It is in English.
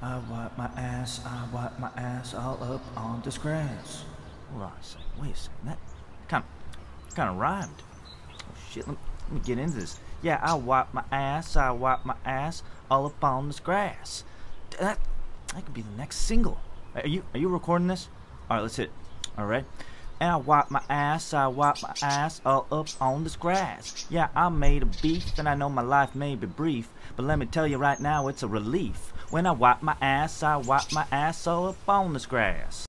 I wipe my ass, I wipe my ass all up on this grass. Hold on a second, wait a second. That kind of, kind of rhymed. Oh shit, let me, let me get into this. Yeah, I wipe my ass, I wipe my ass all up on this grass. That, that could be the next single. Are you, are you recording this? All right, let's hit. All right. And I wipe my ass, I wipe my ass all up on this grass. Yeah, I'm made of beef, and I know my life may be brief, but let me tell you right now, it's a relief. When I wipe my ass, I wipe my ass all up on this grass.